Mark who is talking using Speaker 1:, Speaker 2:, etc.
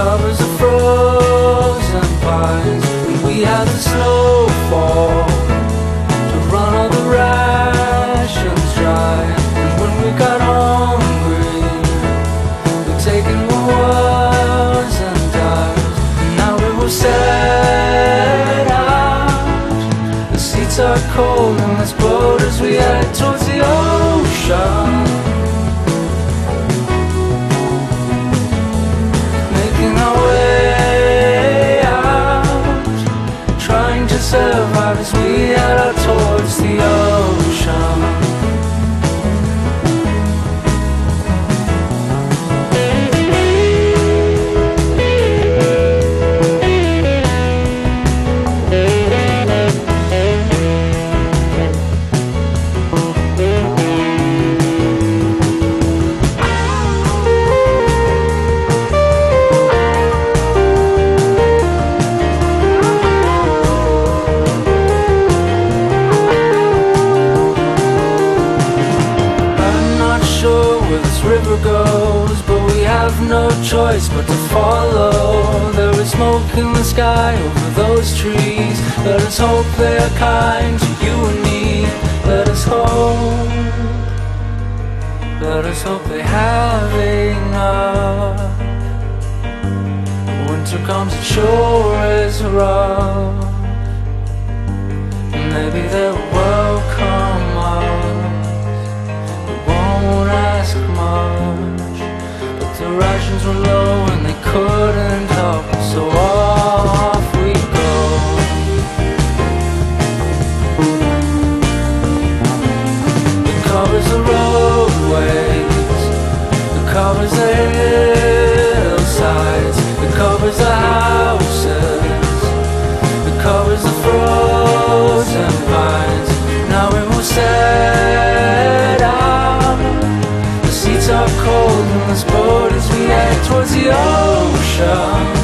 Speaker 1: covers the frozen pines. And we had the snowfall to run all the rations dry. And when we got hungry, we'd taken what was and died. And now we were set out. The seats are cold and this boat as we head towards river goes, but we have no choice but to follow. There is smoke in the sky over those trees. Let us hope they are kind to you and me. Let us hope. Let us hope they have enough. Winter comes, it sure is rough. Maybe they'll welcome covers the hillsides, it covers the houses, it covers the frozen pines. Now we will set out. The seats are cold and this boat as we head towards the ocean.